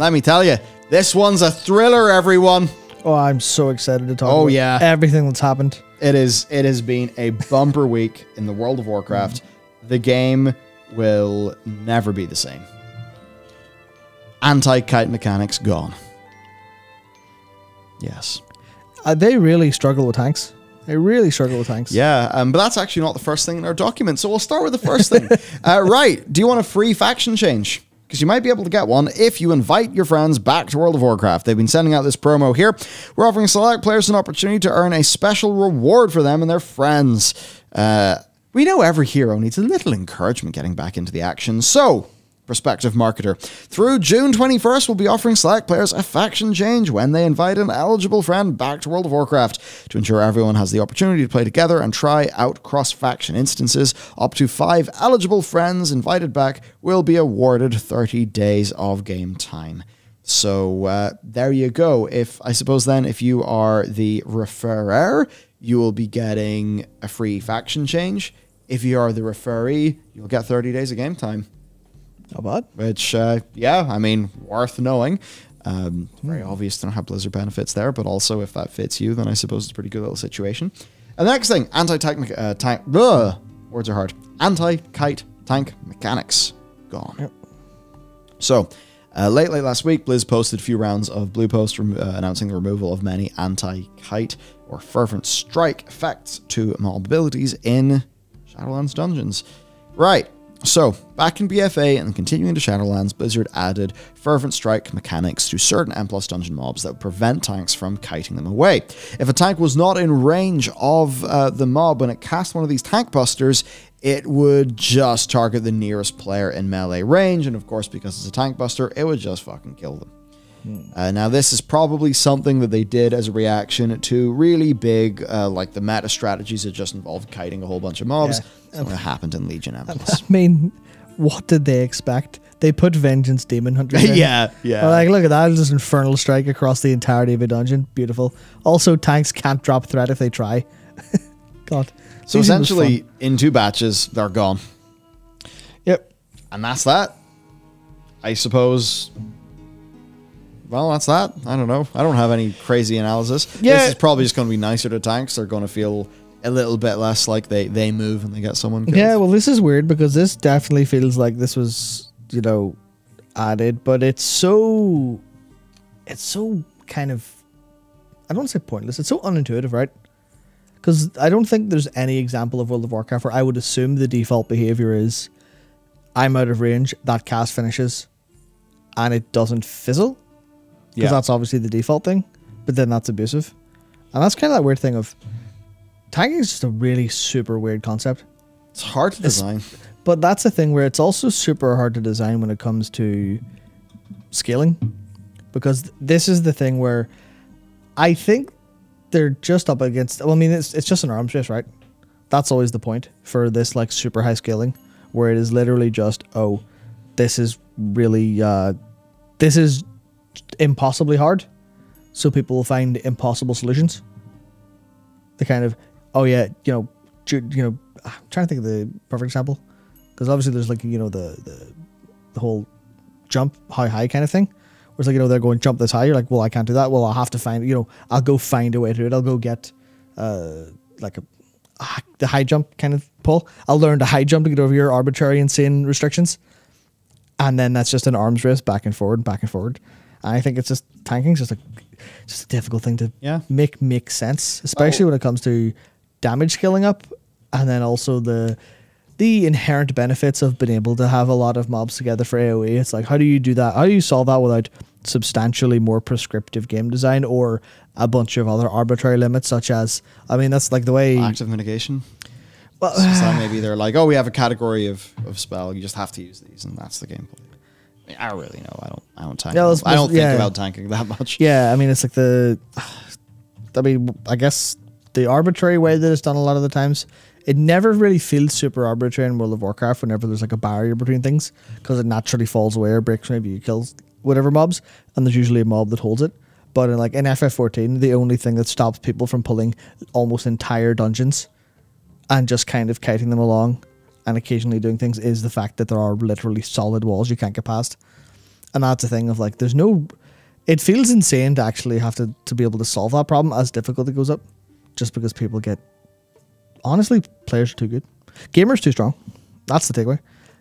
Let me tell you, this one's a thriller, everyone. Oh, I'm so excited to talk Oh, about yeah. everything that's happened. It is. It has been a bumper week in the World of Warcraft. The game will never be the same. Anti-kite mechanics gone. Yes. Uh, they really struggle with tanks. They really struggle with tanks. Yeah, um, but that's actually not the first thing in our document. So we'll start with the first thing. uh, right. Do you want a free faction change? Because you might be able to get one if you invite your friends back to World of Warcraft. They've been sending out this promo here. We're offering select players an opportunity to earn a special reward for them and their friends. Uh, we know every hero needs a little encouragement getting back into the action. So, prospective marketer. Through June 21st, we'll be offering Slack players a faction change when they invite an eligible friend back to World of Warcraft. To ensure everyone has the opportunity to play together and try out cross faction instances, up to five eligible friends invited back will be awarded 30 days of game time. So uh, there you go. If I suppose then, if you are the referrer, you will be getting a free faction change. If you are the referee, you'll get 30 days of game time Not bad. which uh, yeah i mean worth knowing. Um, very obvious they don't have blizzard benefits there but also if that fits you then i suppose it's a pretty good little situation. And the next thing anti-tank uh, tank ugh, words are hard. Anti-kite tank mechanics gone. Yep. so uh, late late last week blizz posted a few rounds of blue post uh, announcing the removal of many anti-kite or fervent strike effects to mob abilities in shadowlands dungeons. Right so, back in BFA and continuing to Shadowlands, Blizzard added Fervent Strike mechanics to certain M plus dungeon mobs that would prevent tanks from kiting them away. If a tank was not in range of uh, the mob when it cast one of these tank busters, it would just target the nearest player in melee range, and of course, because it's a tank buster, it would just fucking kill them. Uh, now, this is probably something that they did as a reaction to really big, uh, like the meta strategies that just involved kiting a whole bunch of mobs. Yeah. Something that happened in Legion. I mean, what did they expect? They put Vengeance Demon Hunter. yeah, yeah. Well, like, look at that. Just Infernal Strike across the entirety of a dungeon. Beautiful. Also, tanks can't drop threat if they try. God. so Legion essentially, in two batches, they're gone, Yep. and that's that. I suppose. Well, that's that. I don't know. I don't have any crazy analysis. Yeah. This is probably just going to be nicer to tanks. They're going to feel a little bit less like they they move and they get someone. Killed. Yeah, well, this is weird because this definitely feels like this was, you know, added, but it's so, it's so kind of, I don't want to say pointless. It's so unintuitive, right? Because I don't think there's any example of World of Warcraft where I would assume the default behavior is, I'm out of range, that cast finishes, and it doesn't fizzle. Because Yeah. that's obviously the default thing, but then that's abusive, and that's kind of that weird thing of, tagging is just a really super weird concept. It's hard to design. But that's the thing where it's also super hard to design when it comes to scaling. Because this is the thing where I think they're just up against well, I mean it's it's just an arms race, right? That's always the point for this like super high scaling, where it is literally just, oh, this is really uh this is impossibly hard. So people will find impossible solutions. The kind of, oh yeah, you know, ju- you know, I'm trying to think of the perfect example because obviously there's like you know the, the the whole jump high high kind of thing where it's like you know they're going jump this high you're like well i can't do that well i'll have to find you know i'll go find a way to it i'll go get uh like a ah, the high jump kind of pull i'll learn to high jump to get over your arbitrary insane restrictions and then that's just an arms race back and forward back and forward i think it's just tanking's just a just a difficult thing to Yeah. make make sense especially when it comes to damage scaling up and then also the the inherent benefits of being able to have a lot of mobs together for AoE. It's like how do you do that? How do you solve that without substantially more prescriptive game design or a bunch of other arbitrary limits such as I mean that's like the way Active mitigation. well, So maybe they're like, oh, we have a category of, of spell. You just have to use these, and that's the gameplay. I, don't really know. I don't. I don't tank. Yeah, I don't think yeah. about tanking that much. Yeah, I mean it's like the I mean I guess the arbitrary way that it's done a lot of the times it never really feels super arbitrary in World of Warcraft whenever there's like a barrier between things because it naturally falls away or breaks maybe you kills whatever mobs and there's usually a mob that holds it but in like in FF14 the only thing that stops people from pulling almost entire dungeons and just kind of kiting them along and occasionally doing things is the fact that there are literally solid walls you can't get past And that's the thing of like, there's no. It feels insane to actually have to, to be able to solve that problem as difficulty goes up, just because people get. Honestly, players are too good. Gamers too strong. That's the takeaway.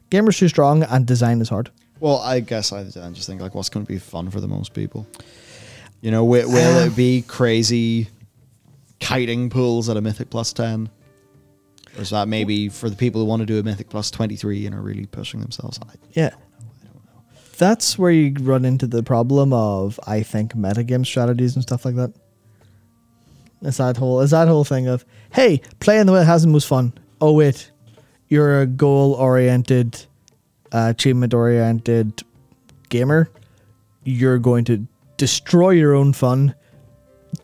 Gamers too strong and design is hard. Well, I guess I, I just think like what's going to be fun for the most people. You know, will, will it be crazy kiting pools at a Mythic plus ten, or is that maybe for the people who want to do a Mythic plus twenty three and are really pushing themselves? I, Yeah. That's where you run into the problem of I think metagame strategies and stuff like that. It's that whole it's that whole thing of hey, playing the way it has the most fun. Oh wait, you're a goal oriented, uh, achievement oriented gamer. You're going to destroy your own fun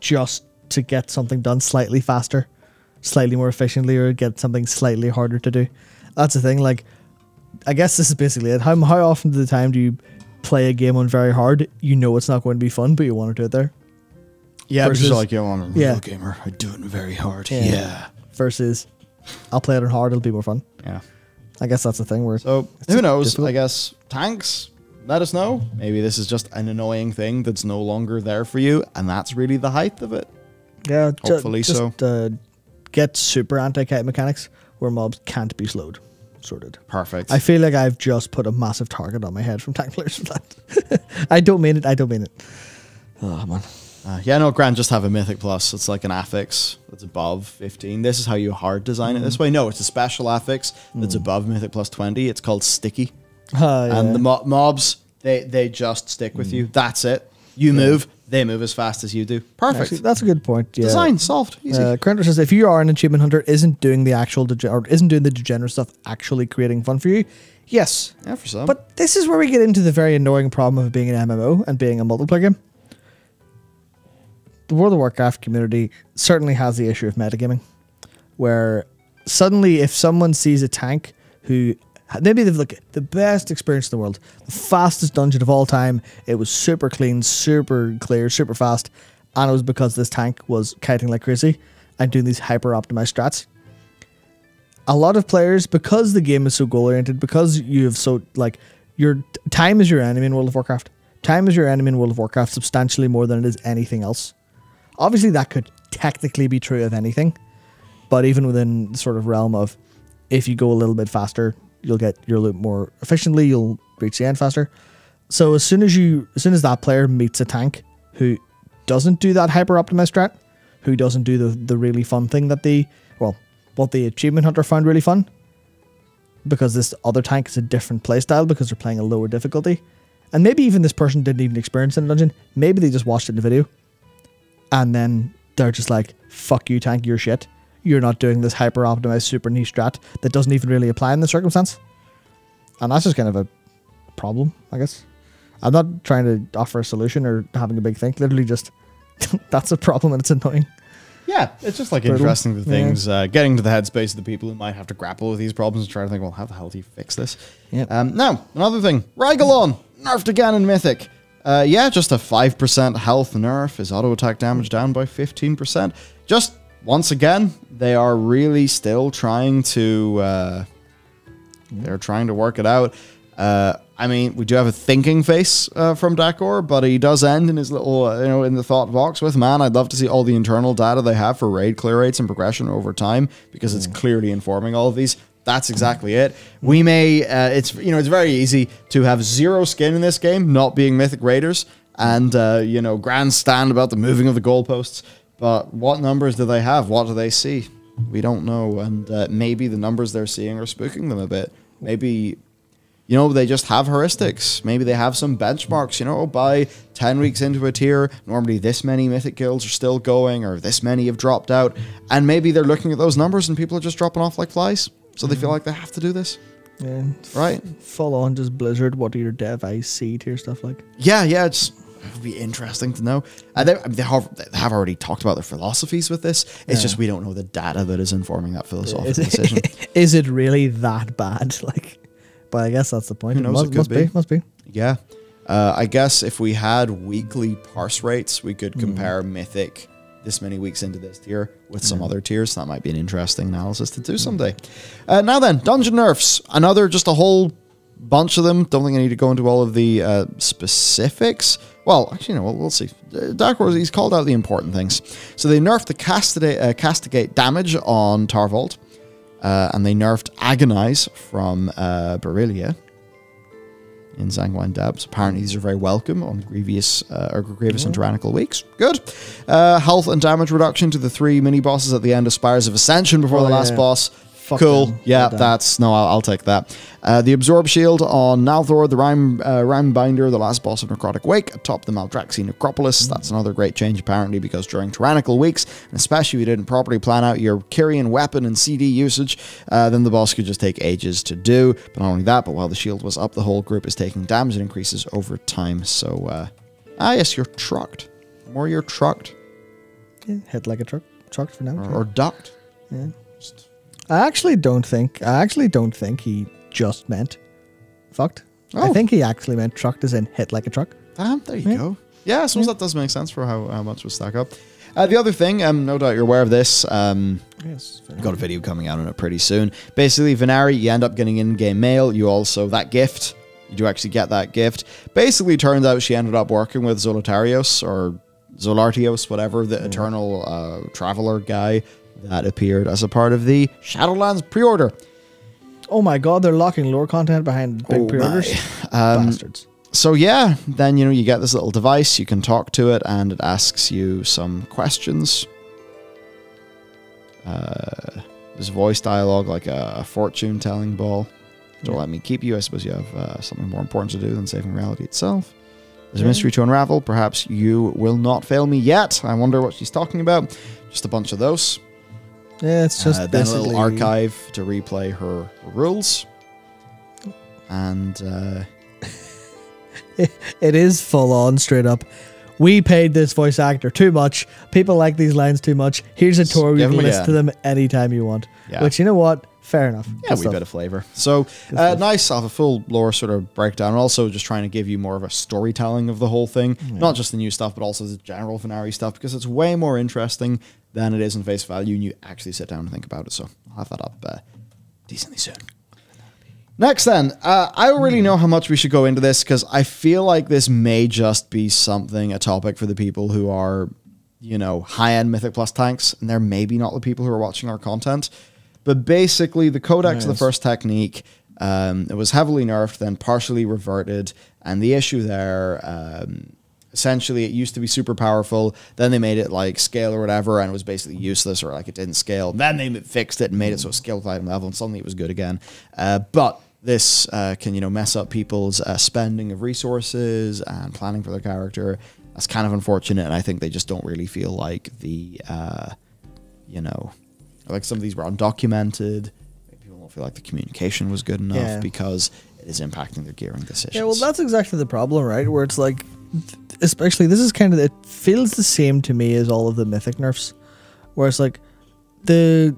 just to get something done slightly faster, slightly more efficiently, or get something slightly harder to do. That's the thing. Like I guess this is basically it. How how often of the time do you play a game on very hard? You know it's not going to be fun, but you want to do it there. yeah, Versus- like I'm a real yeah. gamer. I do it very hard. Yeah. Yeah, Versus, I'll play it on hard. It'll be more fun. yeah. I guess that's the thing. Where So who knows? difficult. I guess tanks. Let us know. Maybe this is just an annoying thing that's no longer there for you, and that's really the height of it. yeah, Hopefully just, so. Uh, get super anti-kite mechanics where mobs can't be slowed. Sorted. Perfect. I feel like I've just put a massive target on my head from tank players for that. I don't mean it. I don't mean it. Oh man. Uh, yeah, no, Grant, just have a Mythic Plus. It's like an affix that's above 15. This is how you hard design it this way. No, it's a special affix that's above Mythic Plus 20. It's called Sticky. Uh, yeah. And the mo- mobs, they, they just stick with you. That's it. You move, they move as fast as you do. Perfect. Actually, that's a good point. Yeah. Design solved. Easy. Uh, says if you are an achievement hunter, isn't doing the actual or isn't doing the degenerate stuff actually creating fun for you? Yes, yeah, for some. but this is where we get into the very annoying problem of being an MMO and being a multiplayer game. The World of Warcraft community certainly has the issue of metagaming, where suddenly if someone sees a tank who maybe they've like the best experience in the world, the fastest dungeon of all time, it was super clean, super clear, super fast, and it was because this tank was kiting like crazy and doing these hyper optimized strats a lot of players because the game is so goal oriented because you have so like your time is your enemy in World of Warcraft. Time is your enemy in World of Warcraft substantially more than it is anything else. Obviously, that could technically be true of anything, but even within the sort of realm of if you go a little bit faster, you'll get your loot more efficiently. You'll reach the end faster. So as soon as you, as soon as that player meets a tank who doesn't do that hyper optimized strat, who doesn't do the the really fun thing that the well, what the achievement hunter found really fun, because this other tank is a different playstyle because they're playing a lower difficulty, and maybe even this person didn't even experience in a dungeon. Maybe they just watched it in the video, and then they're just like, "Fuck you, tank, you're shit. You're not doing this hyper optimized super niche strat that doesn't even really apply in the circumstance." And that's just kind of a problem, I guess. I'm not trying to offer a solution or having a big think. Literally, just that's a problem and it's annoying. Yeah, it's just like Brutal. interesting the Yeah. things, uh, getting to the headspace of the people who might have to grapple with these problems and try to think, well, how the hell do you fix this? Yep. Um, now, another thing, Rygelon, nerfed again in Mythic. Uh, yeah, just a 5% health nerf. Is auto attack damage down by 15%. Just, once again, they are really still trying to, uh, they're trying to work it out. Uh, I mean, we do have a thinking face uh, from Dakor, but he does end in his little, uh, you know, in the thought box with, man, I'd love to see all the internal data they have for raid clear rates and progression over time because it's clearly informing all of these. That's exactly it. We may, uh, it's, you know, it's very easy to have zero skin in this game, not being Mythic Raiders, and, uh, you know, grandstand about the moving of the goalposts. But what numbers do they have? What do they see? We don't know. And uh, maybe the numbers they're seeing are spooking them a bit. Maybe you know, they just have heuristics. Maybe they have some benchmarks. You know, by 10 weeks into a tier, normally this many mythic guilds are still going, or this many have dropped out. And maybe they're looking at those numbers and people are just dropping off like flies. So they feel like they have to do this. Yeah, Right. Full on just Blizzard. What do your dev eyes see tier stuff like? Yeah, yeah, it's it would be interesting to know. Uh, they, they, have, they have already talked about their philosophies with this. It's just we don't know the data that is informing that philosophical Is decision. is it really that bad? Like, but I guess that's the point. Who knows, Must, it must be. Must be. Yeah. Uh, I guess if we had weekly parse rates, we could compare Mythic this many weeks into this tier with some other tiers. That might be an interesting analysis to do someday. Uh, now then, dungeon nerfs. Another just a whole bunch of them. Don't think I need to go into all of the uh, specifics. Well, actually, no, we'll, we'll see. Dark Horse, he's called out the important things. So they nerfed the castigate, uh, castigate damage on Tarvold, uh, and they nerfed Agonize from uh, in Sanguine Depths. Apparently, these are very welcome on Grievous uh, or Grievous and Tyrannical weeks. Good. Uh, health and damage reduction to the three mini bosses at the end of Spires of Ascension before Oh, the last yeah. boss. Fuck cool. them. Yeah, that's no. I'll, I'll take that. Uh, the absorb shield on Nalthor, the Rhyme uh, Rimebinder, the last boss of Necrotic Wake, atop the Maldraxxi Necropolis. That's another great change apparently because during tyrannical weeks, and especially if you didn't properly plan out your Kyrian weapon and CD usage, uh, then the boss could just take ages to do. But not only that, but while the shield was up, the whole group is taking damage and increases over time. So, uh, ah, yes, you're trucked. The more you're trucked Yeah, hit like a truck. Trucked for now. or, or ducked. Yeah. I actually don't think. I actually don't think he just meant fucked. I Oh. think he actually meant trucked as in hit like a truck. Damn, there you Yeah. go. Yeah, I suppose that does make sense for how, how much would stack up. Uh, the other thing, um, no doubt you're aware of this. Um, Yes. Got a video coming out on it pretty soon. Basically, Venari, you end up getting in-game mail. You also that gift. You do actually get that gift. Basically, turns out she ended up working with Zolotarios or Zolartios, whatever the eternal uh, traveler guy that appeared as a part of the Shadowlands pre-order. Oh my god, they're locking lore content behind big Oh pre-orders. Um, Bastards. so yeah, then you know you get this little device. You can talk to it, and it asks you some questions. Uh, there's voice dialogue, like a, fortune telling ball. Don't Yeah. let me keep you. I suppose you have uh, something more important to do than saving reality itself. There's a mystery to unravel. Perhaps you will not fail me yet. I wonder what she's talking about. Just a bunch of those. Yeah, it's just uh, then a little archive to replay her rules. And uh, It is full on, straight up. We paid this voice actor too much. People like these lines too much. Here's a tour. You can listen to them anytime you want. Yeah. Which you know what? Fair enough. Yeah, Good we stuff. bit of flavor. So uh, nice. I'll have a full lore sort of breakdown. and Also, just trying to give you more of a storytelling of the whole thing, not just the new stuff, but also the general Venari stuff, because it's way more interesting than it is in face value, and you actually sit down and think about it. So I'll have that up uh, decently soon. Next, then, uh, I don't really know how much we should go into this because I feel like this may just be something, a topic for the people who are, you know, high end Mythic Plus tanks, and they're maybe not the people who are watching our content. But basically, the Codex of the first technique, um, it was heavily nerfed, then partially reverted, and the issue there. Um, essentially it used to be super powerful. Then they made it like scale or whatever and it was basically useless or like it didn't scale. Then they fixed it and made it so it scaled with item level and suddenly it was good again. Uh, but this uh, can you know mess up people's uh, spending of resources and planning for their character. That's kind of unfortunate and i think they just don't really feel like the uh, you know like some of these were undocumented. Maybe people don't feel like the communication was good enough Yeah. because it is impacting their gearing decisions. Yeah, well, that's exactly the problem, right? Where it's like, especially this is kind of it feels the same to me as all of the mythic nerfs, where it's like the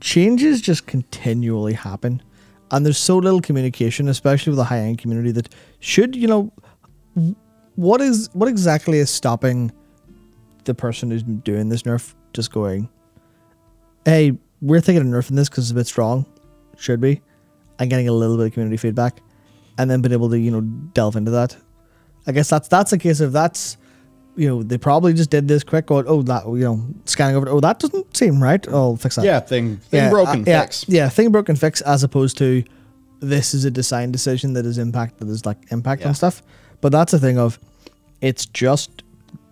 changes just continually happen, and there's so little communication, especially with the high end community, that should you know what is what exactly is stopping the person who's doing this nerf just going, hey, we're thinking of nerfing this because it's a bit strong, should be, and getting a little bit of community feedback and then been able to you know delve into that. I guess that's that's a case of that's you know they probably just did this quick. Going oh that you know scanning over. Oh that doesn't seem right. I'll fix that. yeah thing thing Yeah, broken uh, yeah, fix Yeah, thing broken fix as opposed to this is a design decision that is impact that is like impact Yeah. on stuff. But that's a thing of it's just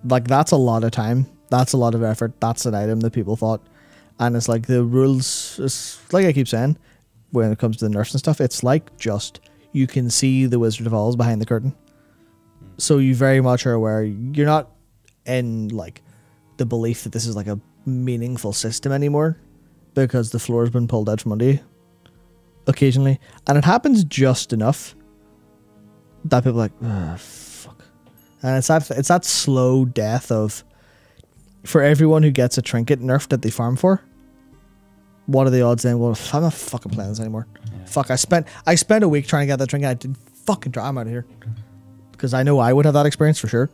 like that's a lot of time. That's a lot of effort. That's an item that people thought. And it's like the rules it's like I keep saying, when it comes to the nurse and stuff, it's like just you can see the Wizard of Oz behind the curtain. So you very much are aware you're not in like the belief that this is like a meaningful system anymore because the floor has been pulled out from under you occasionally. And it happens just enough that people are like, oh, fuck. And it's that it's that slow death of for everyone who gets a trinket nerfed that they farm for, what are the odds then? Well, I'm not fucking playing this anymore. Fuck, I spent I spent a week trying to get that trinket. I didn't fucking try. I'm out of here because I know I would have that experience for sure.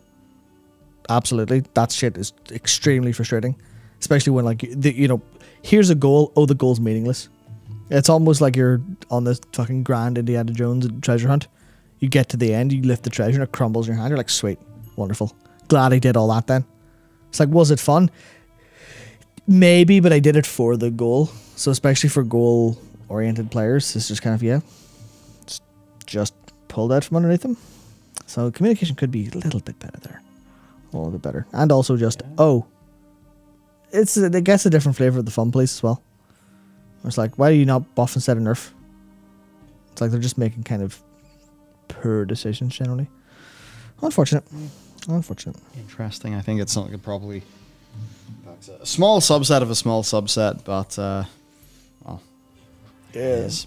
Absolutely, that shit is extremely frustrating, especially when like the, you know, here's a goal. Oh, the goal's meaningless. It's almost like you're on this fucking grand Indiana Jones treasure hunt. You get to the end, you lift the treasure, and it crumbles in your hand. You're like, sweet, wonderful. Glad I did all that then. It's like, was it fun? Maybe, but I did it for the goal. So, especially for goal oriented players, it's just kind of, yeah, it's just pulled out from underneath them. So, communication could be a little bit better there. A little bit better. And also just, oh, it's, I guess, a different flavor of the fun place as well. It's like, why are you not buff instead of nerf? It's like they're just making kind of poor decisions generally. Unfortunate. Unfortunate. Interesting. I think it's something that probably a small subset of a small subset, but uh, well, it is.